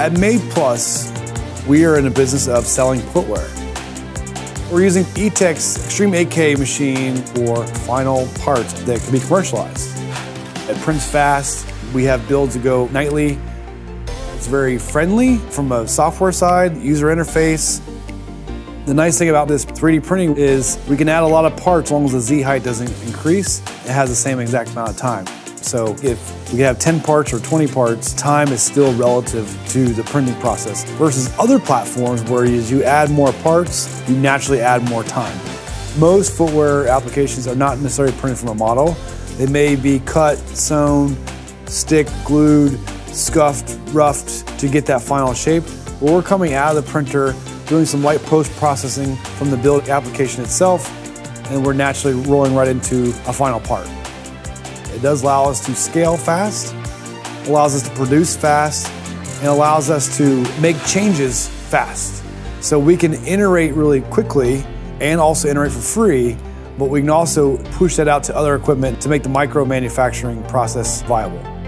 At Made Plus, we are in the business of selling footwear. We're using ETEC's Xtreme 8K machine for final parts that can be commercialized. It prints fast. We have builds that go nightly. It's very friendly from a software side, user interface. The nice thing about this 3D printing is we can add a lot of parts as long as the Z height doesn't increase. It has the same exact amount of time. So if we have 10 parts or 20 parts, time is still relative to the printing process versus other platforms where as you add more parts, you naturally add more time. Most footwear applications are not necessarily printed from a model. They may be cut, sewn, stick, glued, scuffed, roughed to get that final shape. But we're coming out of the printer, doing some light post-processing from the build application itself, and we're naturally rolling right into a final part. It does allow us to scale fast, allows us to produce fast, and allows us to make changes fast. So we can iterate really quickly and also iterate for free, but we can also push that out to other equipment to make the micro manufacturing process viable.